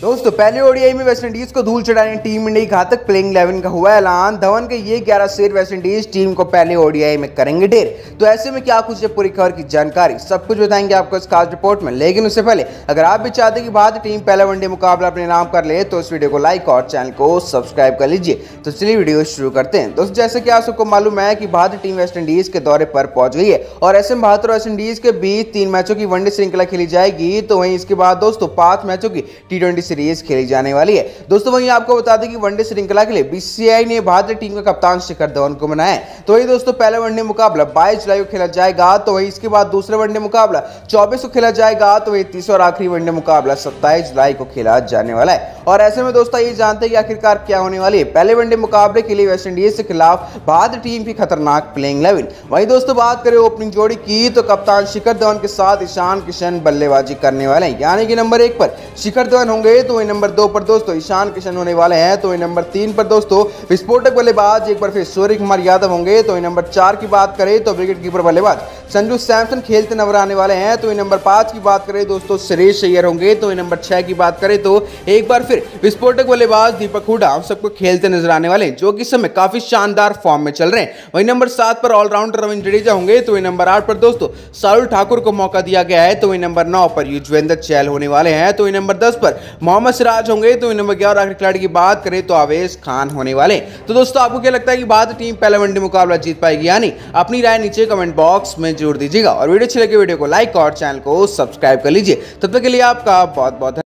दोस्तों, पहले ओडीआई में वेस्टइंडीज को धूल चढ़ाने टीम इंडिया घातक प्लेइंग इलेवन का हुआ ऐलान। धवन के ये 11 शेर वेस्टइंडीज टीम को पहले ओडीआई में करेंगे ढेर। तो ऐसे में क्या कुछ है पूरी खबर की जानकारी? सब कुछ बताएँगे आपको इस खास रिपोर्ट में। लेकिन उससे पहले, अगर आप भी चाहते कि भारतीय टीम पहला वनडे मुकाबला अपने नाम कर ले तो इस वीडियो को लाइक और चैनल को सब्सक्राइब कर लीजिए। तो चलिए वीडियो शुरू करते हैं। दोस्तों, जैसे कि आप सबको मालूम है कि भारतीय टीम वेस्टइंडीज के दौरे पर पहुँच गई है। और ऐसे में भारत और वेस्टइंडीज के बीच तीन मैचों की वनडे श्रृंखला खेली जाएगी। तो वहीं इसके बाद दोस्तों, पाँच मैचों की टी सीरीज़ खेली जाने वाली है। दोस्तों, वहीं आपको बता दें कि वनडे श्रृंखला के लिए बीसीआई ने भारतीय टीम का कप्तान शिखर धवन को बनाया है। तो वही दोस्तों, पहला वनडे मुकाबला बाईस जुलाई को खेला जाएगा। तो वही इसके बाद दूसरा वनडे मुकाबला चौबीस को खेला जाएगा। तो वही तीसरा और आखिरी वनडे मुकाबला सत्ताईस जुलाई को खेला जाने वाला है। और ऐसे में दोस्तों, ये जानते हैं कि आखिरकार क्या होने वाली है। पहले वनडे मुकाबले के लिए वेस्ट इंडीज के खिलाफ भारतीय टीम की खतरनाक प्लेइंग इलेवन वहीं दोस्तों, बात करें ओपनिंग जोड़ी की तो कप्तान शिखर धवन के साथ ईशान किशन बल्लेबाजी करने वाले हैं। यानी कि नंबर एक पर शिखर धवन होंगे तो वही नंबर दो पर दोस्तों ईशान किशन होने वाले हैं। तो वही नंबर तीन पर दोस्तों विस्फोटक बल्लेबाज, एक बार फिर सूर्य कुमार यादव होंगे। तो वही नंबर चार की बात करें तो विकेट कीपर बल्लेबाज संजू सैमसन खेलते नज़र आने वाले हैं तो नंबर पाँच की बात करें, दोस्तों, सुरेश अय्यर होंगे तो नंबर छह की बात करें तो एक बार फिर विस्फोटक बल्लेबाज दीपक हुडा हम सबको खेलते नज़र आने वाले जो कि समय काफ़ी शानदार फॉर्म में चल रहे हैं। वही नंबर सात पर ऑलराउंडर रविंद्र जडेजा होंगे तो वही नंबर आठ पर, दोस्तों साहुल ठाकुर को मौका दिया गया है तो वही नंबर नौ पर युजवेंद्र चैल होने वाले हैं तो नंबर दस पर मोहम्मद सिराज होंगे तो नंबर ग्यारह आखिरी खिलाड़ी की बात करें तो आवेश खान होने वाले तो दोस्तों, आपको क्या लगता है कि भारतीय टीम पहले वनडे मुकाबला जीत पाएगी, यानी अपनी राय नीचे कमेंट बॉक्स में जोड़ दीजिएगा। और वीडियो अच्छी लगी वीडियो को लाइक और चैनल को सब्सक्राइब कर लीजिए। तब तक के लिए आपका बहुत बहुत